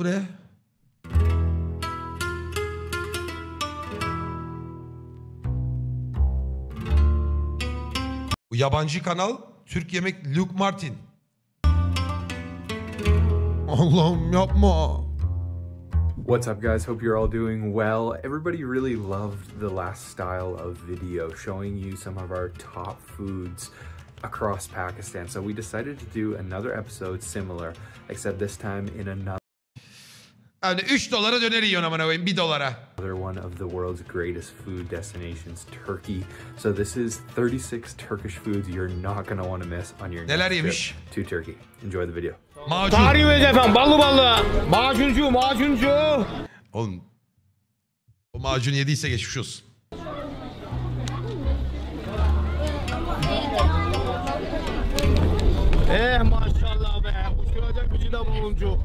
Bu yabancı kanal Türk Yemek Luke Martin. Allah'ım yapma. What's up, guys? Hope you're all doing well. Everybody really loved the last style of video showing you some of our top foods across Pakistan. So we decided to do another episode similar, except this time in another Yani 3 dolara döner yiyorsun amına koyayım 1 dolara. one of the world's greatest food destinations, Turkey. So this is 36 Turkish foods you're not to want to miss on your Neler next yemiş? trip to Turkey. Enjoy the video. Macun. Tarihimiz efendim ballı ballı. Macuncu macuncu. Oğlum o macun yediyse geçmiş olsun. Eh maşallah be. Uçuracak gücü de buluncu.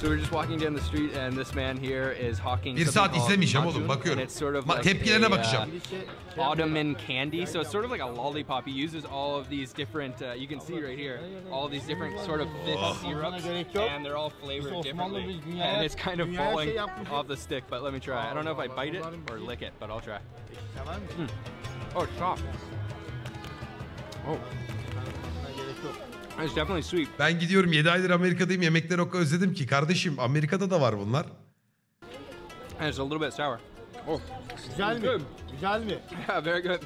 So we're just walking down the street, and this man here is hawking. Bir something saat called izlemeyeceğim macun, oğlum bakıyorum. And it's sort of Ma- like tepkilerine a, bakacağım. uh, Ottoman candy. So it's sort of like a lollipop. He uses all of these different. Uh, you can see right here, all these different sort of thick syrups, and they're all flavored Biz differently. And it's kind of falling off the stick. But let me try. I don't know if I bite it or lick it, but I'll try. Mm. Oh, it's soft. Oh. It's definitely sweet. Ben gidiyorum 7 aydır Amerika'dayım yemekleri o kadar özledim ki. Kardeşim Amerika'da da var bunlar. And it's a little bit sour. Oh, Güzel mi? Güzel mi? yeah, very good.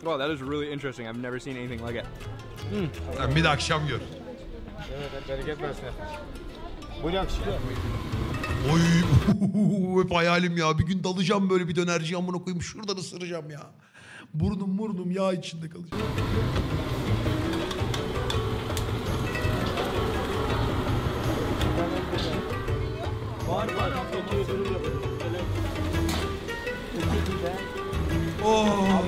wow, that is really interesting. I've never seen anything like it. Sen bir de akşam gör. Evet bereket versin. Bu yakışıklı. Oy hep hayalim ya. Bir gün dalacağım böyle bir dönerci amına koyayım. Şuradan ısıracağım ya. Burnum burnum yağ içinde kalacak. Oh.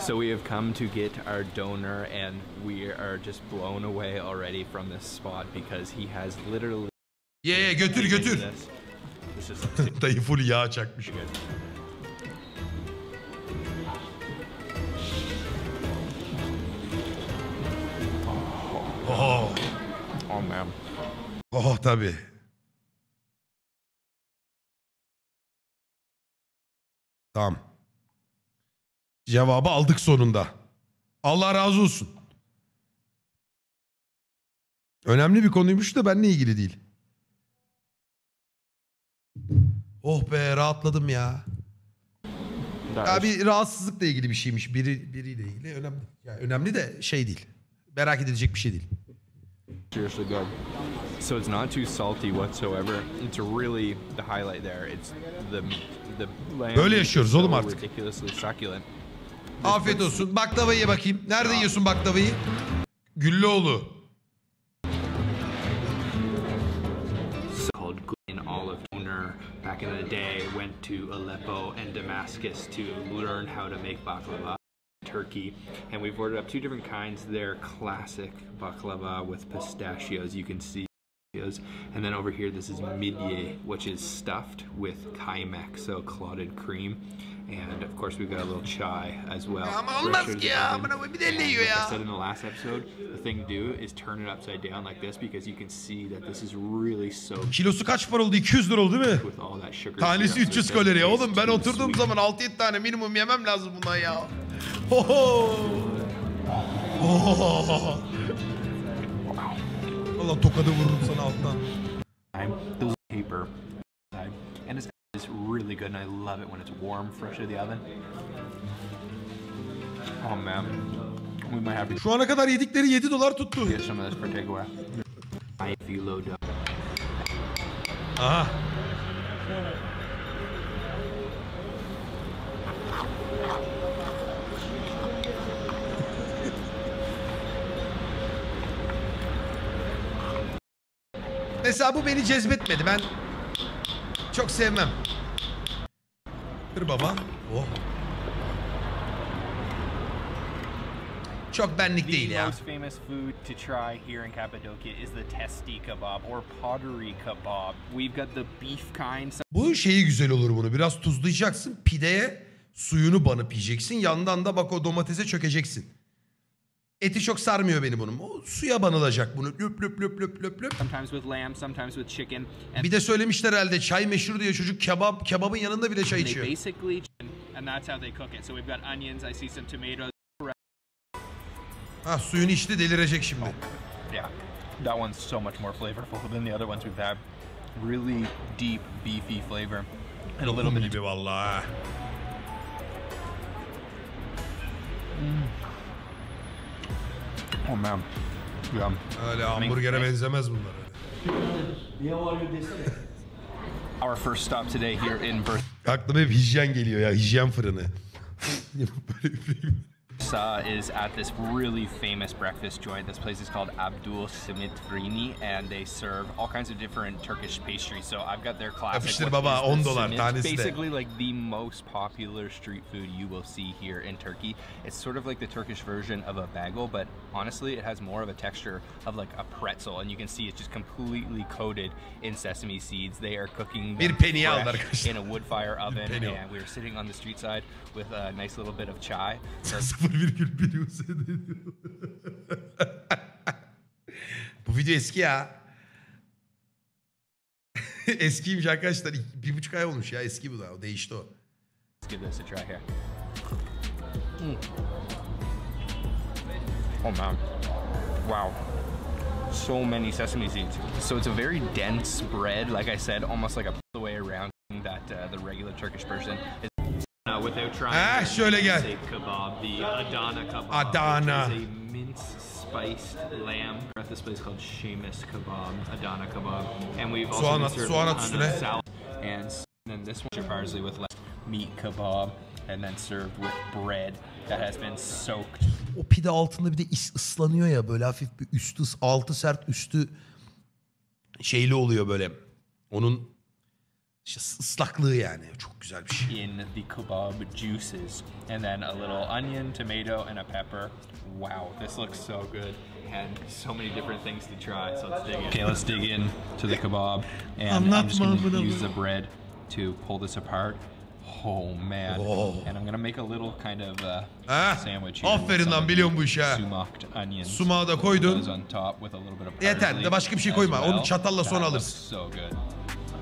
So we have come to get our donor, and we are just blown away already from this spot because he has literally Ye ye götür götür. this. This is Dayı full yağ çakmış. Oh. oh man. Oh tabii. Tamam. Cevabı aldık sonunda. Allah razı olsun. Önemli bir konuymuş da benimle ilgili değil. Oh be rahatladım ya. Ya bir rahatsızlıkla ilgili bir şeymiş. Biri biriyle ilgili önemli. Yani önemli de şey değil. Merak edilecek bir şey değil. Seriously good. So it's not too salty whatsoever. It's really the highlight there. It's the the lamb Böyle is yaşıyoruz so oğlum artık. Ridiculously succulent. Afiyet olsun. Baklavayı ye bakayım. Nerede yiyorsun baklavayı? Güllüoğlu. called in olive owner back in the day went to Aleppo and Damascus to learn how to make baklava turkey and we've ordered up two different kinds they're classic baklava with pistachios you can see pistachios. and then over here this is midye which is stuffed with kaymak so clotted cream and of course we've got a little chai as well ama Fresh olmaz out of ki the ya. oven. Amına koyayım, bir de elle And like I said in the last episode, the thing to do is turn it upside down like this because you can see that this is really soaked Kilosu kaç para oldu? 200 lira oldu değil mi? with all that sugar. Tanesi syrup, so 300 kalori. taste Oğlum ben too oturduğum zaman 6-7 tane minimum yemem lazım bundan ya. Oho. Oho. Valla tokadı vururum sana alttan. time. There's paper and it's, really good, and I love it when it's warm, fresh out of the oven. Oh man, we might have to Şu ana kadar yedikleri 7 dolar tuttu. get some of this for takeaway. I feel low dough. Aha. Mesela bu beni cezbetmedi. Ben çok sevmem. Kır baba. Oh. Çok benlik değil The ya. most famous food to try here in Cappadocia is the testi kebab or pottery kebab. We've got the beef kind. Bu şeyi güzel olur bunu. Biraz tuzlayacaksın. Pideye Suyunu banıp yiyeceksin. Yandan da bak o domatese çökeceksin. Eti çok sarmıyor beni bunun. O suya banılacak bunu. Sometimes with lamb, sometimes with chicken. And Bir de söylemişler herhalde çay meşhur diye çocuk kebap kebabın yanında bile çay they içiyor. basically, and that's how they cook it. So we've got onions, I see some tomatoes. Ha suyunu içti delirecek şimdi. Yeah, that one's so much more flavorful than the other ones we've had. Really deep, beefy flavor. And a little Lokum bit of gibi vallahi. ha. Oh man. Yeah. Öyle hamburgere benzemez bunlar. Our first stop today here in Aklıma hep hijyen geliyor ya hijyen fırını. Böyle Is at this really famous breakfast joint. This place is called Abdul Simitrini and they serve all kinds of different Turkish pastries. So I've got their classic. Baba, is the 10 dolar simit. tanesi de. Basically like the most popular street food you will see here in Turkey. It's sort of like the Turkish version of a bagel, but honestly it has more of a texture of like a pretzel and you can see it's just completely coated in sesame seeds. They are cooking Bir them penny aldı fresh arkadaşlar. in a wood fire oven and we were sitting on the street side with a nice little bit of chai. So 0,1 USD diyor. Bu video eski ya. Eskiymiş arkadaşlar. Bir buçuk ay olmuş ya eski bu da. O değişti o. Let's give this a try here. Mm. Oh man. Wow. So many sesame seeds. So it's a very dense bread, like I said, almost like a the way around that uh, the regular Turkish person is. Uh, without trying Ah, şöyle gel. Adana kebab, Adana. which is a minced spiced lamb. At this place called Seamus Kebab, Adana kebab, and we've also Soğan served soğan salad and then this one parsley with like meat kebab and then served with bread that has been soaked O pide altında bir de is- ıslanıyor ya böyle hafif bir üstü altı sert üstü şeyli oluyor böyle. Onun işte ıs- ıslaklığı yani. Çok güzel bir şey. in the kebab juices and then a little onion tomato and a pepper wow this looks so good and so many different things to try so let's dig in okay let's dig in to the kebab and i'm just Anlatma gonna bunu. use the bread to pull this apart oh man Oh. and i'm gonna make a little kind of uh, Ha? sandwich here Aferin lan biliyorum bu işi ha. sumaked onions Sumağı da koydun. Yeter, de başka bir şey koyma. Onu well. çatalla sonra alırsın. So good.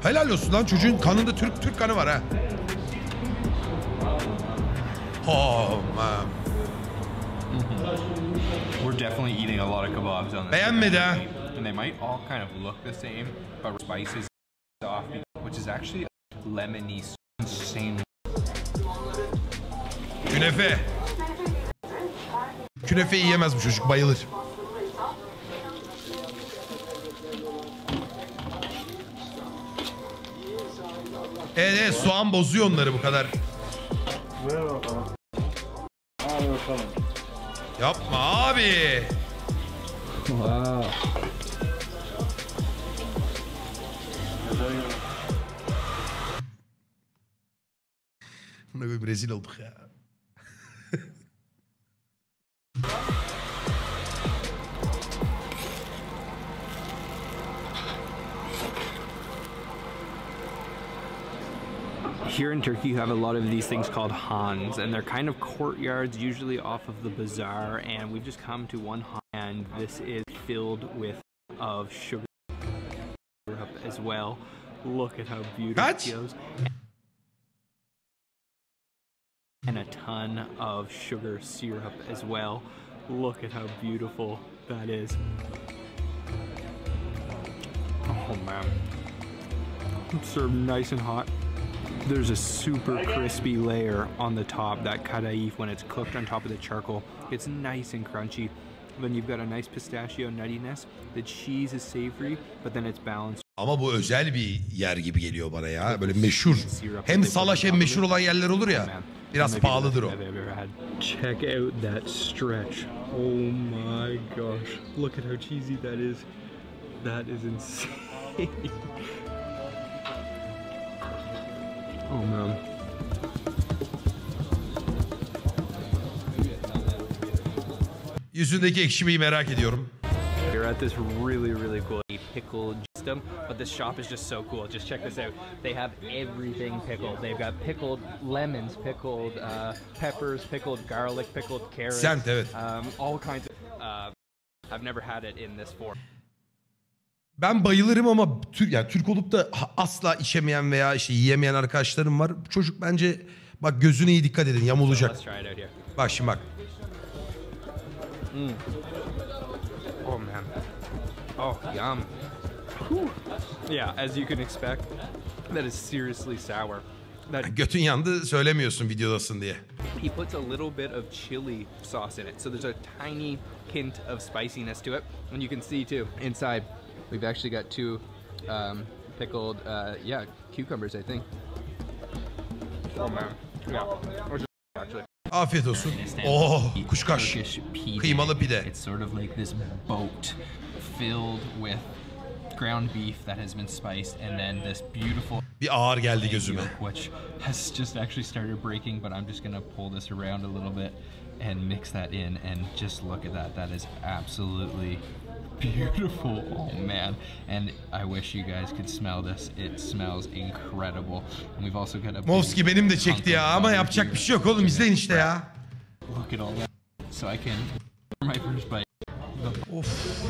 Helal olsun lan çocuğun kanında Türk Türk kanı var ha. Oh man. We're definitely eating a lot of kebabs on this. Beğenmedi ha. And they might all kind of look the same, but spices off, which is actually lemony, insane. Künefe. Künefe yiyemez bu çocuk bayılır. Evet, evet soğan bozuyor onları bu kadar. Yapma abi. Buna bir rezil olduk ya. Here in Turkey, you have a lot of these things called Hans, and they're kind of courtyards, usually off of the bazaar. And we've just come to one Han, and this is filled with of sugar syrup as well. Look at how beautiful it goes. And a ton of sugar syrup as well. Look at how beautiful that is. Oh man. It's served nice and hot. There's a super crispy layer on the top, that kadaif, when it's cooked on top of the charcoal. It's nice and crunchy. Then you've got a nice pistachio nuttiness. The cheese is savory, but then it's balanced Ama bu özel bir yer gibi geliyor bana ya. Böyle meşhur. Hem salaş hem meşhur olan yerler olur ya. Biraz pahalıdır o. best I've ever had. Check out that stretch. Oh my gosh. Look at how cheesy that is. That is insane. oh man. Yüzündeki ekşimeyi merak ediyorum. You're at this really, really cool pickle system, but this shop is just so cool. Just check this out. They have everything pickled. They've got pickled lemons, pickled uh, peppers, pickled garlic, pickled carrots. Evet. Um, all kinds of. Uh, I've never had it in this form. Ben bayılırım ama Türk yani Türk olup da asla içemeyen veya işte yiyemeyen arkadaşlarım var. Çocuk bence bak gözüne iyi dikkat edin yamulacak. Bak şimdi bak. Oh man. Oh yum. Whew. Yeah, as you can expect, that is seriously sour. That Götün yandı söylemiyorsun videodasın diye. he puts a little bit of chili sauce in it, so there's a tiny hint of spiciness to it, and you can see too inside. We've actually got two um, pickled, uh, yeah, cucumbers, I think. Oh man, yeah, Or just- actually. Afiyet olsun. Oh kuşkaş. Turkish. Kıymalı pide. It's sort of like this boat filled with ground beef that has been spiced, and then this beautiful Bir ağır geldi egg gözüme. which has just actually started breaking. But I'm just gonna pull this around a little bit and mix that in, and just look at that. That is absolutely beautiful. Oh man! And I wish you guys could smell this. It smells incredible. And we've also got a big Movski benim de çekti ya ama yapacak bir şey yok oğlum izleyin işte ya. Look at all that. So I can, my first bite. Of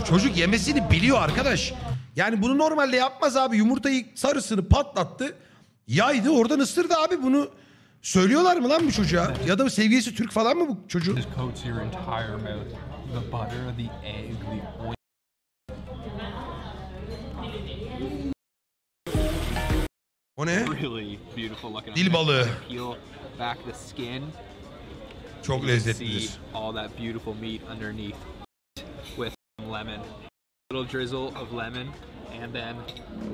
çocuk yemesini biliyor arkadaş. Yani bunu normalde yapmaz abi. Yumurtayı sarısını patlattı. Yaydı oradan ısırdı abi bunu. Söylüyorlar mı lan bu çocuğa? Ya da sevgilisi Türk falan mı bu çocuğun? O ne? Really beautiful looking. Dil balığı. Peel back the skin. Çok lezzetlidir. See all that beautiful meat underneath with some lemon. Little drizzle of lemon, and then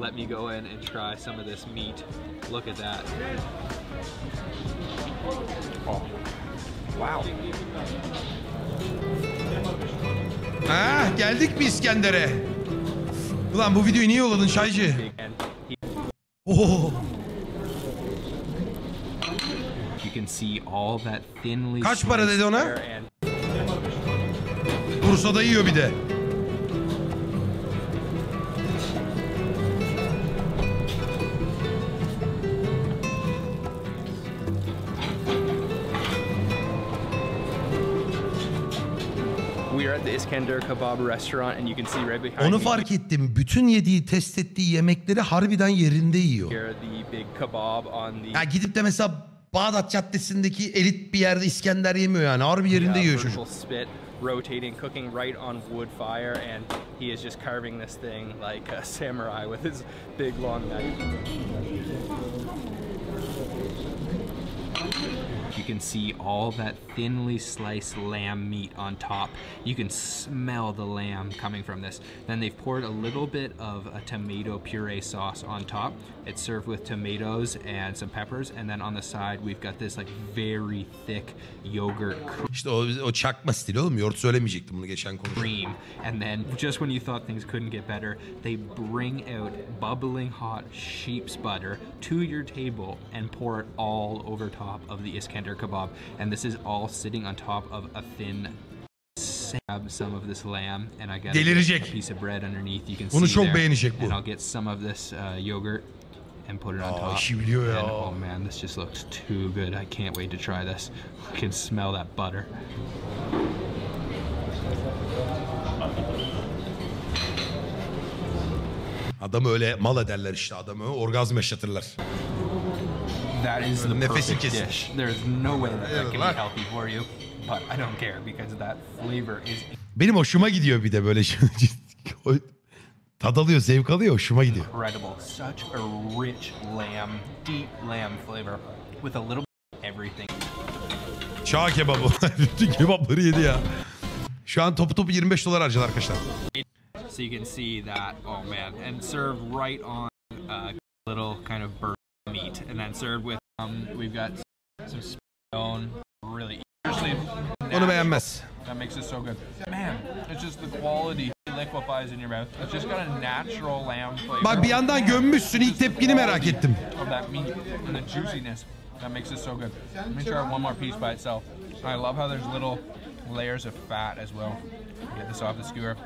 let me go in and try some of this meat. Look at that. Oh. Wow. Ha geldik mi İskender'e? Ulan bu videoyu niye yolladın Şaycı? Oo. You can see all that thinly Kaç para dedi ona? Bursa'da yiyor bir de. Iskender Kebab restaurant, and you can see right behind Onu fark ettim. Bütün yediği, test ettiği yemekleri harbiden yerinde yiyor. here the big kebab on the Ya gidip de mesela Bağdat Caddesi'ndeki elit bir yerde İskender yemiyor yani. Harbi yerinde yiyor çocuk. spit rotating, cooking right on wood fire, and he is just carving this thing like a samurai with his big long knife. You can see all that thinly sliced lamb meat on top. You can smell the lamb coming from this. Then they've poured a little bit of a tomato puree sauce on top. It's served with tomatoes and some peppers. And then on the side, we've got this like very thick yogurt İşte o, o çakma stili oğlum. Yoğurt söylemeyecektim bunu geçen konu. cream. And then just when you thought things couldn't get better, they bring out bubbling hot sheep's butter to your table and pour it all over top of the Iskender kebab. And this is all sitting on top of a thin grab some of this lamb and I got Delirecek. a piece of bread underneath. You can Bunu see çok there. beğenecek bu. And I'll get some of this uh, yogurt and put it on Aa, top. işi biliyor ya. And, oh man, this just looks too good. I can't wait to try this. I can smell that butter. Adamı öyle mal ederler işte adamı. Orgazm yaşatırlar. That is the Nefesim perfect kesildi. dish. There's no way that that can be healthy for you, but I don't care because that flavor is Benim hoşuma gidiyor bir de böyle şey. Tad alıyor, zevk alıyor. Hoşuma gidiyor. incredible. Such a rich lamb, deep lamb flavor with a little bit of everything. Çağ kebabı. Bütün kebapları yedi ya. Şu an topu topu 25 dolar harcadı arkadaşlar. So you can see that. Oh man, and served right on uh, little kind of burnt meat, and then served with um, we've got some stone. Really, Onu beğenmez. That makes it so good. Man, it's just the quality liquefies in your mouth. It's just got a natural lamb flavor. Bak bir yandan gömmüşsün. ilk tepkini merak ettim. Of that meat and the juiciness that makes it so good. Let me try one more piece by itself. I love how there's little layers of fat as well. Get this off the skewer.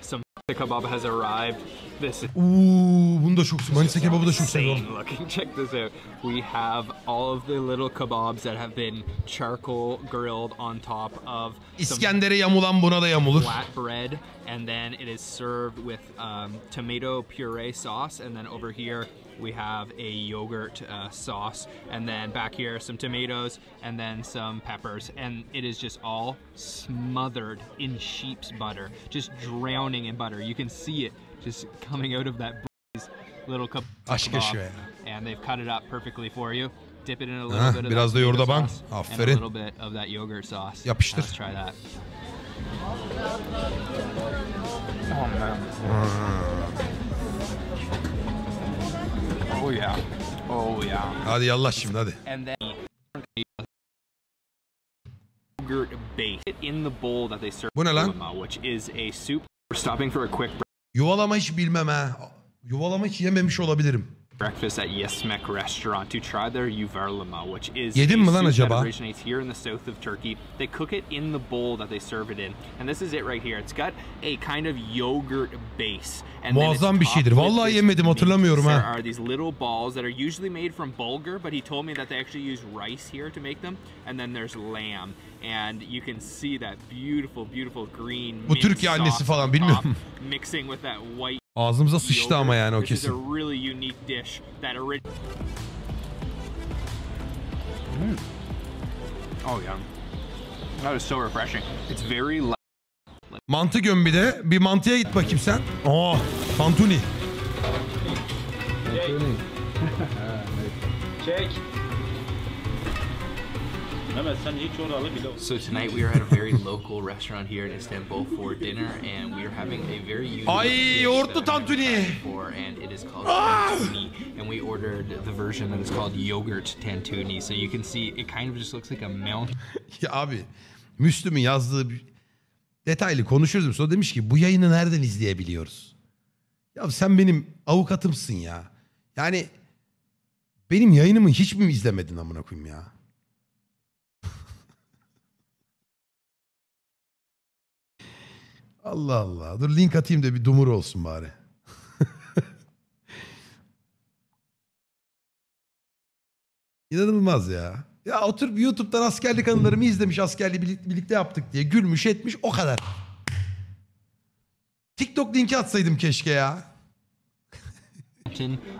some kebab has arrived. This is Uuu bunu da çok Manisa kebabı da çok seviyorum. looking. Check this out. We have all of the little kebabs that have been charcoal grilled on top of İskender'e yamulan buna da yamulur. flat bread, and then it is served with um, tomato puree sauce, and then over here we have a yogurt uh, sauce, and then back here some tomatoes, and then some peppers, and it is just all smothered in sheep's butter, just drowning in butter. You can see it just coming out of that little keb- Aşk kebab, and they've cut it up perfectly for you. Dip it in a little Hah, bit of biraz that da tomato yoğurda ban. sauce and a Aferin. little bit of that yogurt sauce. Yapıştır. Let's try that. Oh man. Oh yeah. Oh yeah. Hadi yallah şimdi hadi. and then yogurt base in the bowl that they serve Bu ne lan? which is a soup. We're stopping for a quick Yuvalama hiç bilmem ha. Yuvalama hiç yememiş olabilirim. Breakfast at Yesmek restaurant to try their yuvarlama, which is Yedin a mi lan acaba? that originates here in the south of Turkey. They cook it in the bowl that they serve it in, and this is it right here. It's got a kind of yogurt base. And Muazzam bir şeydir. Vallahi yemedim, hatırlamıyorum There ha. are these little balls that are usually made from bulgur, but he told me that they actually use rice here to make them. And then there's lamb, and you can see that beautiful, beautiful green. Bu Türkiye annesi falan, bilmiyorum. Mixing with that white Ağzımıza sıçtı ama yani o kesin. orig- Oh yeah. That is so refreshing. It's very light. Mantı göm bir de. Bir mantıya git bakayım sen. Oh, tantuni. Çek. Mehmet So tonight we are at a very local restaurant here in Istanbul for dinner, and we are having a very unique Ay, yoğurtlu tantuni. before, and it is called tantuni. And we ordered the version that is called yogurt tantuni. So you can see it kind of just looks like a mountain Ya abi Müslüm'ün yazdığı bir- detaylı konuşuruz. Sonra demiş ki bu yayını nereden izleyebiliyoruz? Ya sen benim avukatımsın ya. Yani benim yayınımı hiç mi izlemedin amına koyayım ya? Allah Allah. Dur link atayım da bir dumur olsun bari. İnanılmaz ya. Ya oturup YouTube'dan askerlik anılarımı izlemiş askerliği birlik- birlikte yaptık diye gülmüş etmiş o kadar. TikTok linki atsaydım keşke ya.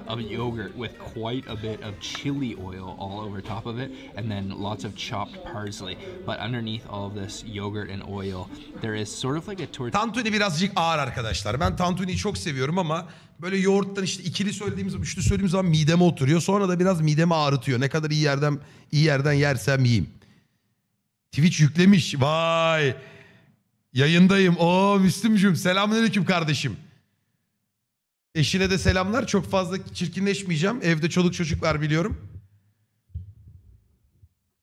Of yogurt with quite a bit of chili oil all over top of it, and then lots of chopped parsley. But underneath all of this yogurt and oil, there is sort of like a tortilla. Tantuni birazcık ağır arkadaşlar. Ben tantuniyi çok seviyorum ama böyle yoğurttan işte ikili söylediğimiz, üçlü söylediğimiz zaman mideme oturuyor. Sonra da biraz midemi ağrıtıyor. Ne kadar iyi yerden iyi yerden yersem yiyeyim. Twitch yüklemiş. Vay. Yayındayım. Oo Müslümcüm. Selamünaleyküm kardeşim. Eşine de selamlar. Çok fazla çirkinleşmeyeceğim. Evde çoluk çocuk var biliyorum.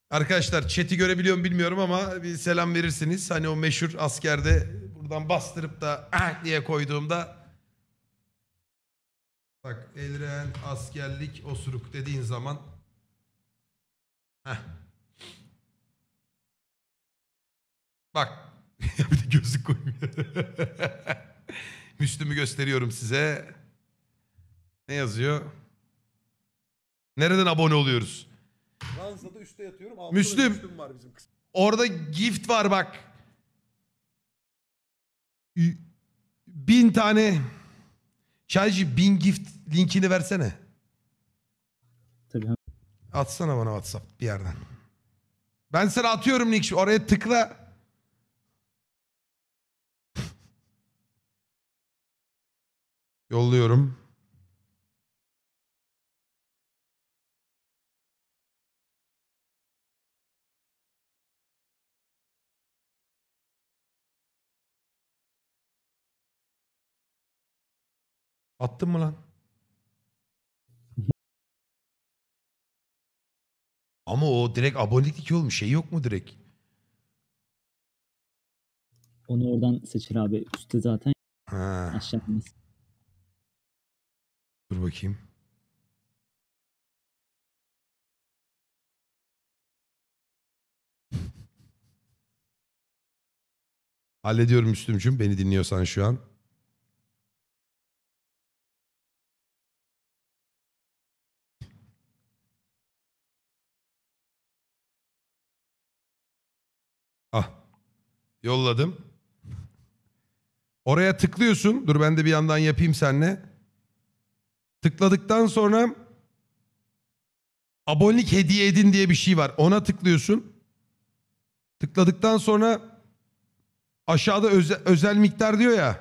Arkadaşlar chat'i görebiliyorum bilmiyorum ama bir selam verirsiniz. Hani o meşhur askerde buradan bastırıp da ah diye koyduğumda bak Elren askerlik osuruk dediğin zaman Heh. Bak bir de gözlük koymuyor. Müslüm'ü gösteriyorum size. Ne yazıyor? Nereden abone oluyoruz? Ranzada üstte yatıyorum. Altta Müslüm. da Müslüm var bizim kız. Orada gift var bak. Bin tane. Çaycı bin gift linkini versene. Tabii. Atsana bana WhatsApp bir yerden. Ben sana atıyorum link. Oraya tıkla. Yolluyorum. Attın mı lan? Ama o direkt abonelik oğlum şey yok mu direkt? Onu oradan seçer abi. Üstte zaten Ha, dur bakayım. Hallediyorum Müslümcüm beni dinliyorsan şu an. Yolladım. Oraya tıklıyorsun. Dur ben de bir yandan yapayım seninle. Tıkladıktan sonra abonelik hediye edin diye bir şey var. Ona tıklıyorsun. Tıkladıktan sonra aşağıda öze- özel miktar diyor ya.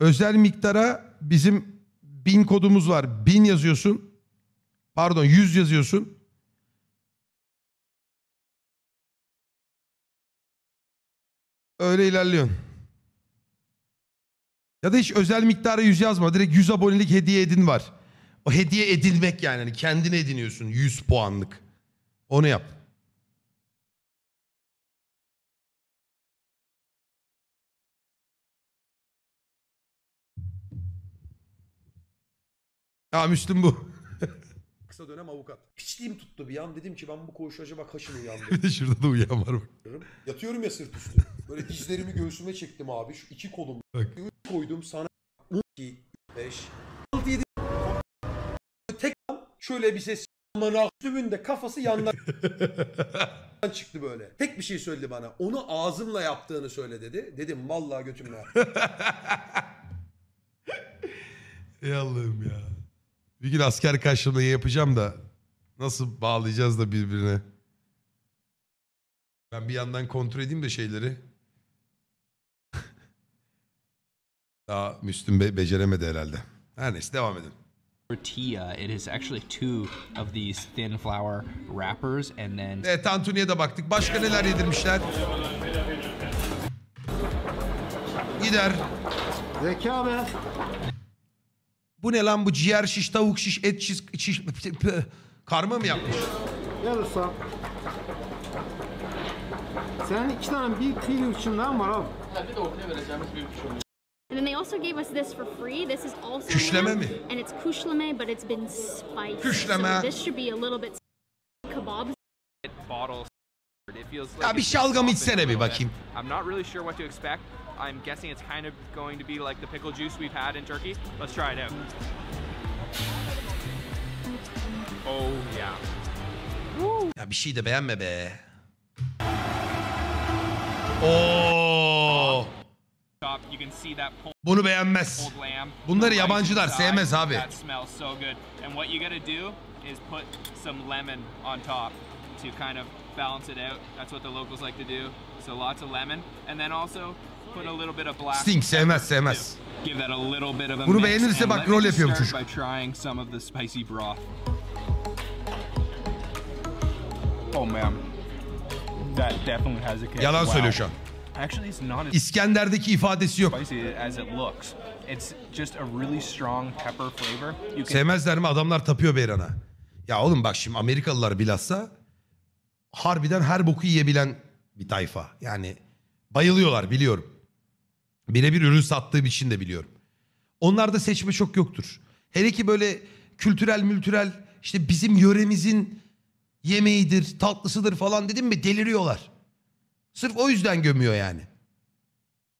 Özel miktara bizim bin kodumuz var. Bin yazıyorsun. Pardon 100 yazıyorsun. Öyle ilerliyorsun. Ya da hiç özel miktarı 100 yazma. Direkt 100 abonelik hediye edin var. O hediye edilmek yani. Hani kendine ediniyorsun 100 puanlık. Onu yap. Ya Müslüm bu. Kısa dönem avukat. Piçliğim tuttu bir an. Dedim ki ben bu koğuşu acaba kaçın Bir uyandırırım. de şurada da uyuyan var bak. Yatıyorum ya sırt üstü. Böyle dizlerimi göğsüme çektim abi. Şu iki kolum. Bak. koydum sana. 2, 5, 6, 7. Tek şöyle bir ses. Amına üstümünde kafası yandan çıktı böyle. Tek bir şey söyledi bana. Onu ağzımla yaptığını söyle dedi. Dedim vallahi götümle. Ey Allah'ım ya. Bir gün asker karşılığında yapacağım da nasıl bağlayacağız da birbirine. Ben bir yandan kontrol edeyim de şeyleri. Daha Müslüm Bey beceremedi herhalde. Her neyse devam edin. tortilla. It is actually two of these thin flour wrappers, and then Evet Tantuni'ye de baktık. Başka neler yedirmişler? Gider. Zeka be. Bu ne lan bu ciğer şiş, tavuk şiş, et şiş, şiş karma mı yapmış? Gel usta. Senin iki tane bir kilo uçundan var abi. And then they also gave us this for free. This is also Küşleme mi? and it's küşleme, but it's been spiced. Küşleme. So this should be a little bit kebab bottle. It feels Ya bir şalgam içsene bir bakayım. I'm not really sure what to expect. I'm guessing it's kind of going to be like the pickle juice we've had in Turkey. Let's try it out. Oh yeah. Ya bir şey de beğenme be. Oo, Top, you can see that pulled bunu beğenmez. Bunları yabancılar sevmez abi. That smells so good. And what you gotta do is put some lemon on top to kind of balance it out. That's what the locals like to do. So lots of lemon, and then also Sting sevmez sevmez. Give that a little bit of a Bunu mix, beğenirse bak rol yapıyor bu çocuk. By trying some of the spicy broth. Oh man, that definitely has a kick. Yalan Wow. söylüyor şu an. Actually, it's not as İskender'deki ifadesi yok. spicy as it looks. It's just a really strong pepper flavor. You can Sevmezler mi? Adamlar tapıyor Beyran'a. Ya oğlum bak şimdi Amerikalılar bilhassa harbiden her boku yiyebilen bir tayfa. Yani bayılıyorlar biliyorum. Birebir ürün sattığım için de biliyorum. Onlarda seçme çok yoktur. Hele ki böyle kültürel mültürel işte bizim yöremizin yemeğidir, tatlısıdır falan dedim mi deliriyorlar. Sırf o yüzden gömüyor yani.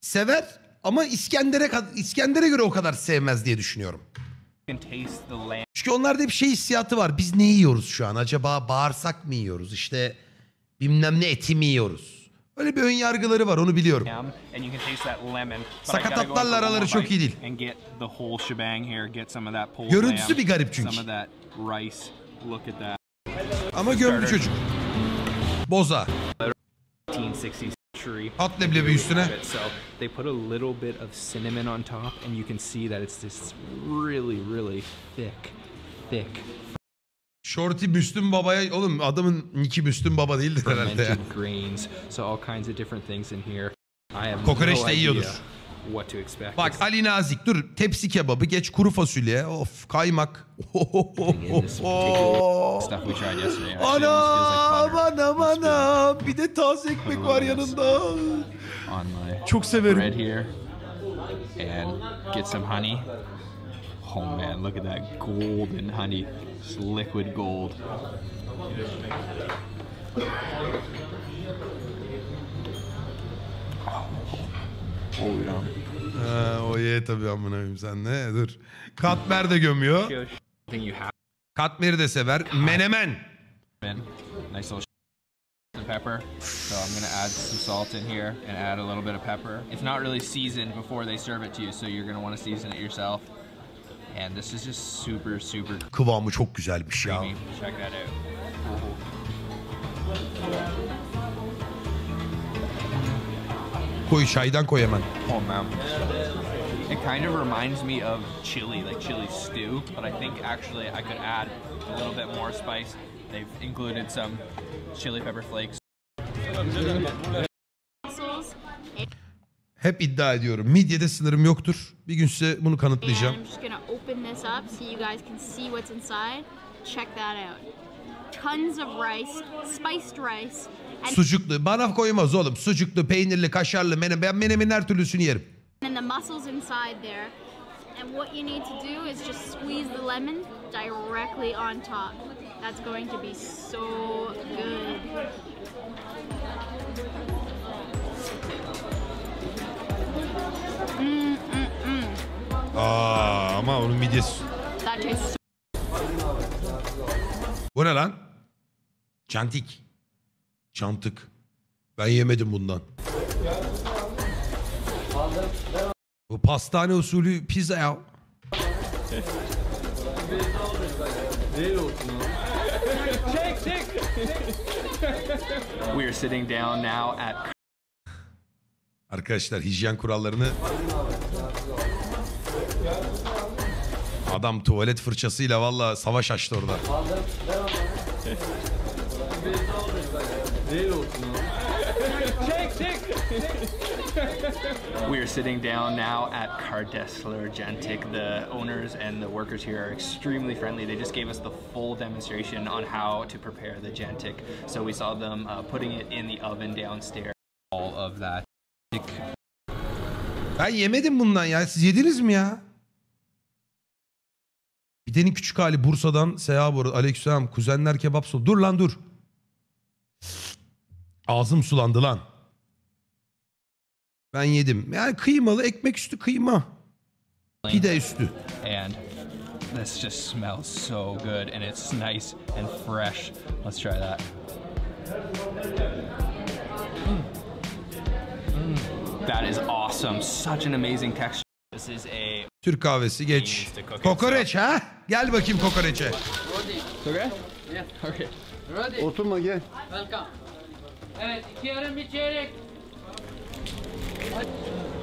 Sever ama İskender'e İskender'e göre o kadar sevmez diye düşünüyorum. Çünkü onlarda hep şey hissiyatı var. Biz ne yiyoruz şu an? Acaba bağırsak mı yiyoruz? İşte bilmem ne eti mi yiyoruz? Öyle bir ön yargıları var onu biliyorum. Sakatatlarla araları çok iyi değil. Görüntüsü bir garip çünkü. Ama gömdü çocuk. Boza. 1860s century. At leblebi üstüne. They put a little bit of cinnamon on top, and you can see that it's this really, really thick, thick Shorty Müslüm Baba'ya... Oğlum adamın niki Müslüm Baba değildir herhalde ya. grains. So all kinds of different things in here. I have Kokoreç no de yiyordur. what to expect. Bak Ali Nazik dur tepsi kebabı geç kuru fasulye of kaymak. In this particular stuff we tried yesterday. Actually, Ana almost feels like butter. aman aman bir de taze ekmek var yanında. Çok severim. bread here and get some honey. Oh man, look at that golden honey. It's liquid gold. Oh yeah. Ha, o ye tabii amına koyayım sen ne dur. Katmer de gömüyor. Thing you have Katmer'i de sever. Menemen. Nice little and pepper. So I'm gonna add some salt in here and add a little bit of pepper. It's not really seasoned before they serve it to you, so you're gonna wanna season it yourself. And this is just super, super Kıvamı çok güzelmiş ya. creamy. Check that out. Koy çaydan koy hemen. Oh man. It kind of reminds me of chili, like chili stew, but I think actually I could add a little bit more spice. They've included some chili pepper flakes. Hep iddia ediyorum. Midyede sınırım yoktur. Bir gün size bunu And kanıtlayacağım. I'm just gonna open this up so you guys can see what's inside. Check that out. Tons of rice, spiced rice, and Sucuklu. Bana koymaz oğlum. Sucuklu, peynirli, kaşarlı, menem. Ben menemin her türlüsünü yerim. then the mussels inside there. And what you need to do is just squeeze the lemon directly on top. That's going to be so good. Aa, ama onun midyesi. Bu ne lan? Çantik. Çantık. Ben yemedim bundan. Bu pastane usulü pizza ya. We are sitting down now at Arkadaşlar hijyen kurallarını... Adam tuvalet fırçasıyla valla savaş açtı orada. We are sitting down now at Cardessler Gentic. The owners and the workers here are extremely friendly. They just gave us the full demonstration on how to prepare the Gentic. So we saw them uh, putting it in the oven downstairs. All of that. Ben yemedim bundan ya. Siz yediniz mi ya? Pidenin küçük hali Bursa'dan Seha Boru. Aleykümselam. Kuzenler kebap sol. Dur lan dur. Ağzım sulandı lan. Ben yedim. Yani kıymalı ekmek üstü kıyma. Pide üstü. And this just smells so good and it's nice and fresh. Let's try that. Mm. That is awesome. Such an amazing texture. This is a Türk kahvesi geç. Kokoreç ha? Gel bakayım kokoreçe. Okay? Yeah. Okay. Ready? Oturma gel. Welcome. Evet, iki yarım bir çeyrek.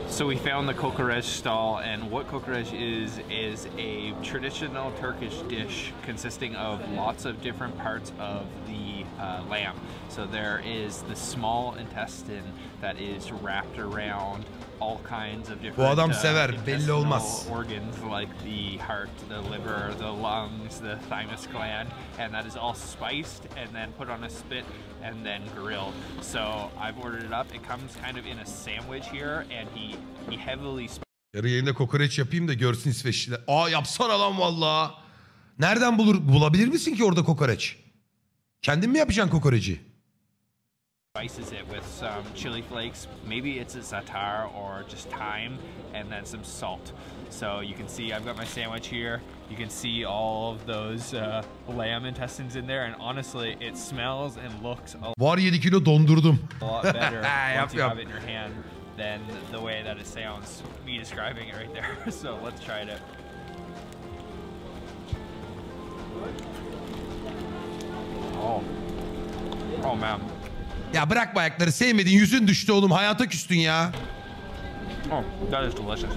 So we found the kokoreç stall, and what kokoreç is is a traditional Turkish dish consisting of lots of different parts of the uh, lamb. So there is the small intestine that is wrapped around all kinds of different adam uh, sever, belli intestinal olmaz. organs like the heart, the liver, the lungs, the thymus gland, and that is all spiced and then put on a spit and then grilled. So I've ordered it up. It comes kind of in a sandwich here, and he he heavily Yarı yayında kokoreç yapayım da görsün İsveçliler. Aa yapsana lan valla. Nereden bulur bulabilir misin ki orada kokoreç? Kendin mi yapacaksın kokoreci? spices it with some chili flakes. Maybe it's a za'atar or just thyme, and then some salt. So you can see I've got my sandwich here. You can see all of those uh, lamb intestines in there, and honestly, it smells and looks a Var 7 kilo dondurdum. lot better once you have it in your hand than the way that it sounds. Me describing it right there. so let's try it out. Oh, oh man. Ya bırakma ayakları sevmedin yüzün düştü oğlum hayata küstün ya. Oh, that is delicious.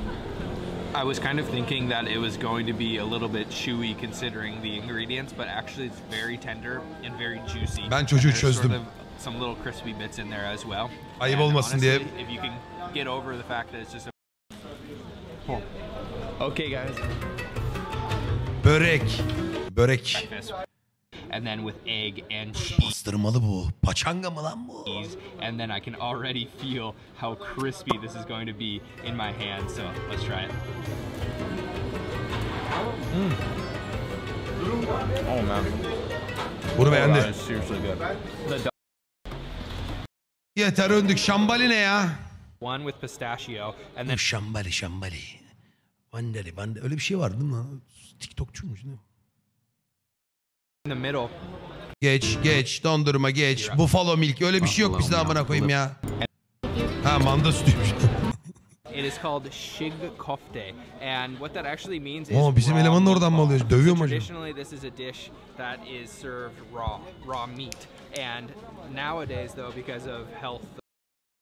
I was kind of thinking that it was going to be a little bit chewy considering the ingredients, but actually it's very tender and very juicy. Ben çocuğu çözdüm. Sort of some little crispy bits in there as well. Ayıp And olmasın honestly, diye. If you can get over the fact that it's just a... Oh. Okay guys. Börek. Börek. Breakfast. And then with egg and cheese. Bu. Paçanga mı lan bu? And then I can already feel how crispy this is going to be in my hand. So let's try it. Oh man. Bunu Oh, beğendi. Yeter öndük. Şambali ne ya? one with pistachio and then şambali şambali. Vandali vandali. Öyle bir şey var değil mi lan? TikTokçuymuş değil mi? İn the middle Geç geç dondurma geç. Buffalo milk öyle bir şey yok bizde amına koyayım ya. Ha manda sütüymüş. It is called shig kofte, and what that actually means is. Oo, bizim elemanın oradan mı alıyor? Dövüyor mu acaba? Traditionally, this is a dish that is served raw, raw meat, and nowadays, though, because of health,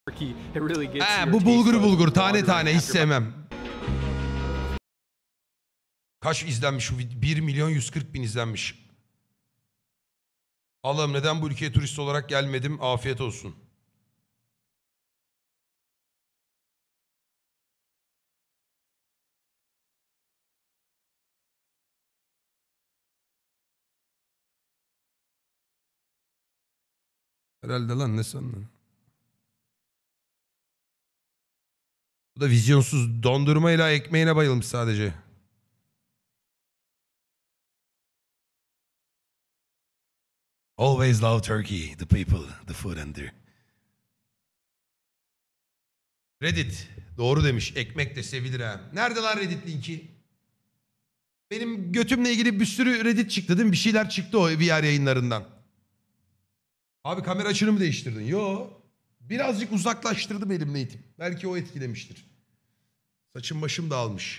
turkey, it really gets. Ha, bu bulgur bulgur tane tane hiç sevmem. Kaç izlenmiş video? 1 milyon 140 bin izlenmiş. Allah'ım neden bu ülkeye turist olarak gelmedim? Afiyet olsun. Herhalde lan ne sandın? Bu da vizyonsuz dondurmayla ekmeğine bayılmış sadece. Always love Turkey, the people, the food and the... Reddit. Doğru demiş. Ekmek de sevilir ha. Nerede lan Reddit linki? Benim götümle ilgili bir sürü Reddit çıktı değil mi? Bir şeyler çıktı o VR yayınlarından. Abi kamera açını mı değiştirdin? Yo. Birazcık uzaklaştırdım elimle itip. Belki o etkilemiştir. Saçım başım dağılmış.